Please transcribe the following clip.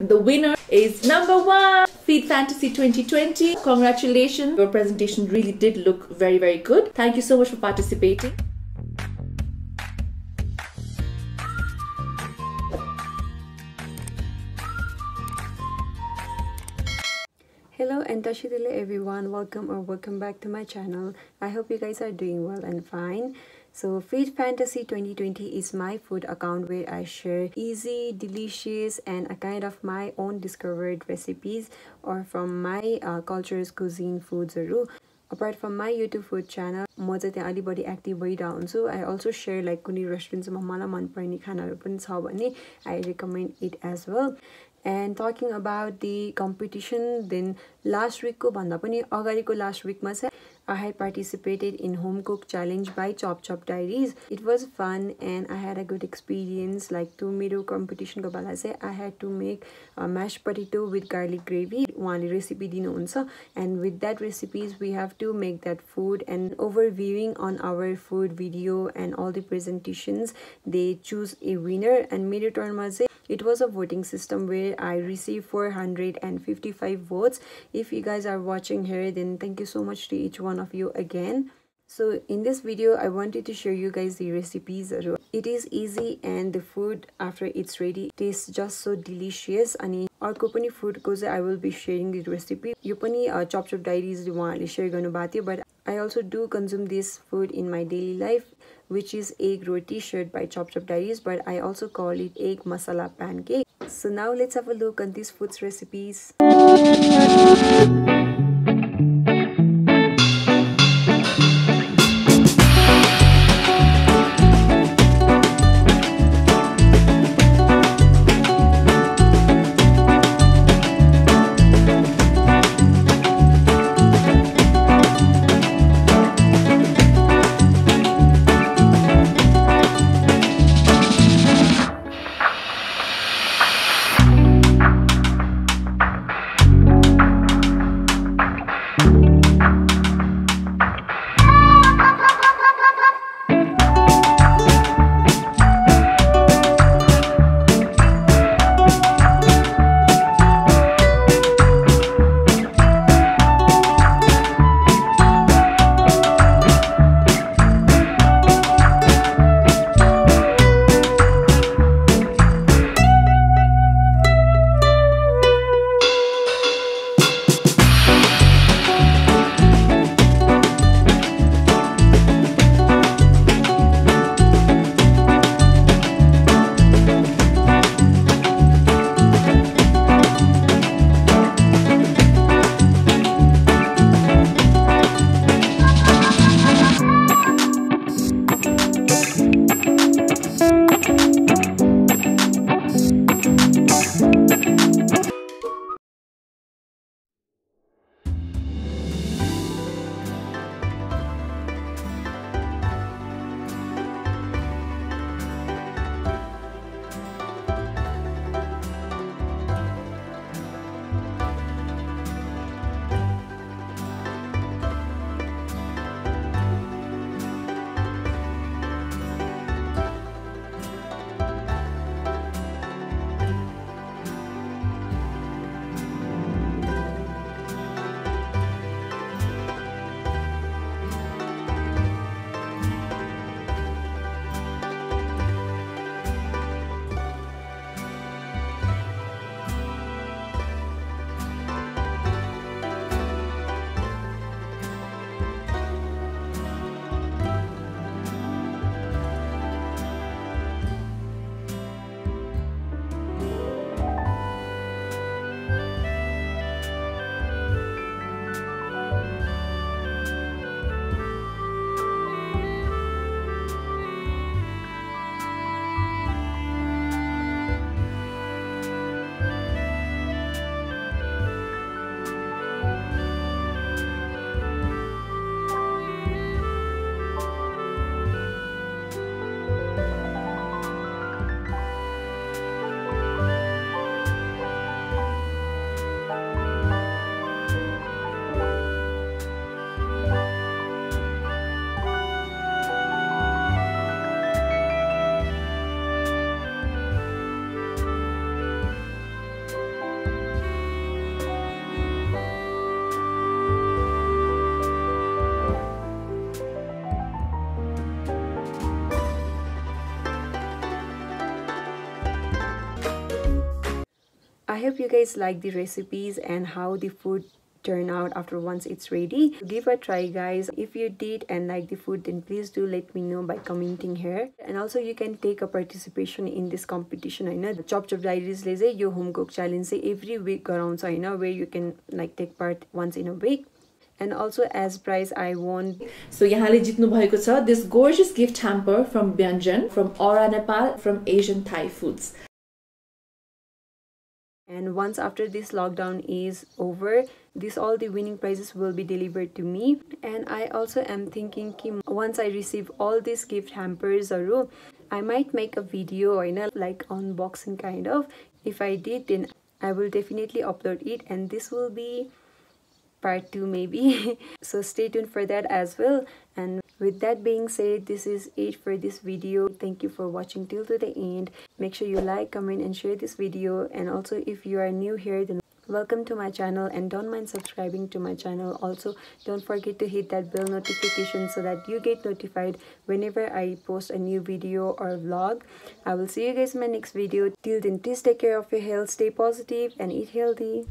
The winner is number one, Feed Fantasy 2020. Congratulations. Your presentation really did look very, very good. Thank you so much for participating. Hello and Tashidile everyone, welcome or welcome back to my channel. I hope you guys are doing well and fine. So Feed Fantasy 2020 is my food account where I share easy, delicious and a kind of my own discovered recipes or from my uh, culture's cuisine foods apart from my youtube food channel म चाहिँ त्यहाँ बढी active भइरहेको हुन्छु I also share like कुनै रेस्टुरेन्टमा मलाई मनपर्ने खानाहरू पनि छ भने I recommend it as well end talking about the competition then last विकको भन्दा पनि अगाडिको लास्ट विकमा चाहिँ I had participated in home cook challenge by Chop Chop Diaries. It was fun and I had a good experience. Like to मेरो competition को बेला चाहिँ I had to make a mashed potato with garlic gravy. उहाँले recipe दिनुहुन्छ and with that recipes we have to make that food and overviewing on our food video and all the presentations they choose a winner and मेरो टर्नमा चाहिँ it was a voting system where I received 455 votes. If you guys are watching here, then thank you so much to each one of you again. So in this video, I wanted to show you guys the recipes. It is easy and the food after it's ready tastes just so delicious. अनि अर्को पनि फुडको चाहिँ I will be sharing this recipe यो पनि चप चप diaries उहाँहरूले सेयर गर्नुभएको थियो but I also do consume this food in my daily life which is egg roti shared by Chop Chop Diaries but I also call it egg masala pancake. So now let's have a look on these foods recipes. hope you guys like the recipes and how the food turn out after once it's ready give a try guys if you did and like the food then please do let me know by commenting here and also you can take a participation in this competition I know the chop chop diaries ले चाहिँ यो home cook challenge चाहिँ every week गराउँछ होइन where you can like take part once in a week and also as prize I won. So यहाँले जित्नु भएको छ this gorgeous gift hamper from Byanjan from Aura Nepal from Asian Thai Foods and once after this lockdown is over this all the winning prizes will be delivered to me. And i also am thinking once i receive all these gift hampers or i might make a video you know, like unboxing kind of. If i did then i will definitely upload it and this will be part 2 maybe. So stay tuned for that as well. And with that being said this is it for this video. Thank you for watching till to the end. Make sure you like comment and share this video. And also if you are new here then welcome to my channel. And don't mind subscribing to my channel also. Don't forget to hit that bell notification so that you get notified whenever i post a new video or vlog. I will see you guys in my next video. Till then please take care of your health. Stay positive and eat healthy